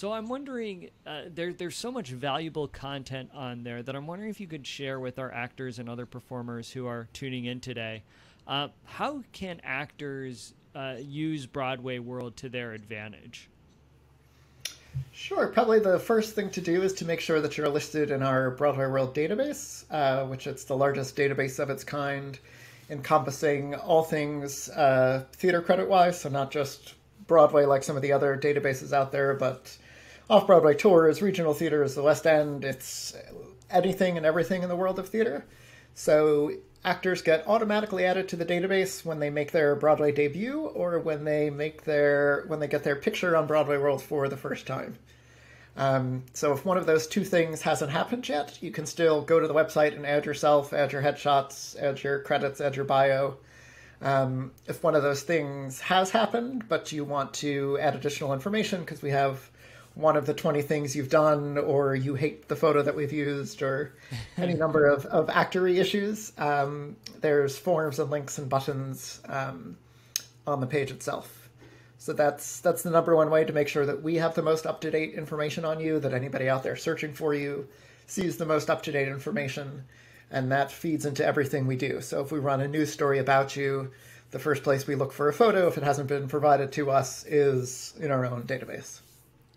So I'm wondering, uh, there, there's so much valuable content on there that I'm wondering if you could share with our actors and other performers who are tuning in today. Uh, how can actors uh, use Broadway World to their advantage? Sure. Probably the first thing to do is to make sure that you're listed in our Broadway World database, uh, which it's the largest database of its kind, encompassing all things uh, theater credit wise, so not just Broadway like some of the other databases out there, but off Broadway tours, regional theaters, the West End. It's anything and everything in the world of theater. So actors get automatically added to the database when they make their Broadway debut or when they make their when they get their picture on Broadway World for the first time. Um, so if one of those two things hasn't happened yet, you can still go to the website and add yourself, add your headshots, add your credits, add your bio. Um, if one of those things has happened, but you want to add additional information because we have one of the 20 things you've done, or you hate the photo that we've used, or any number of, of actory issues, um, there's forms and links and buttons um, on the page itself. So that's that's the number one way to make sure that we have the most up to date information on you, that anybody out there searching for you sees the most up to date information, and that feeds into everything we do. So if we run a news story about you, the first place we look for a photo, if it hasn't been provided to us, is in our own database.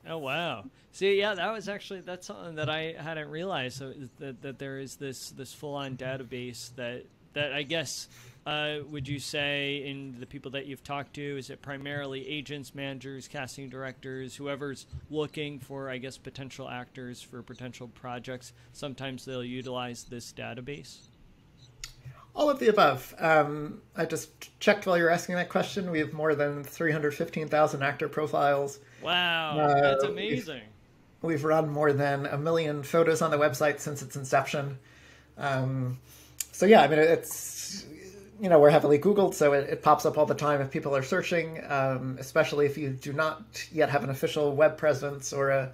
Oh wow! See, yeah, that was actually that's something that I hadn't realized. So that that there is this this full on database that that I guess uh, would you say in the people that you've talked to is it primarily agents, managers, casting directors, whoever's looking for I guess potential actors for potential projects? Sometimes they'll utilize this database. All of the above. Um, I just checked while you were asking that question. We have more than 315,000 actor profiles. Wow, uh, that's amazing. We've, we've, run more than a million photos on the website since its inception. Um, so yeah, I mean, it's you know we're heavily Googled, so it, it pops up all the time if people are searching. Um, especially if you do not yet have an official web presence or a,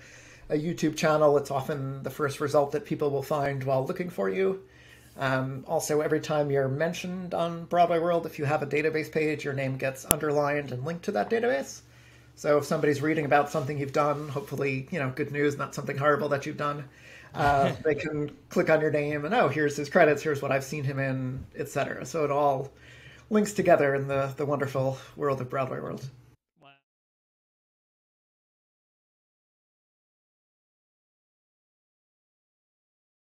a YouTube channel, it's often the first result that people will find while looking for you. Um, also, every time you're mentioned on Broadway World, if you have a database page, your name gets underlined and linked to that database. So if somebody's reading about something you've done, hopefully, you know, good news, not something horrible that you've done, uh, they can click on your name and, oh, here's his credits, here's what I've seen him in, etc. So it all links together in the, the wonderful world of Broadway World.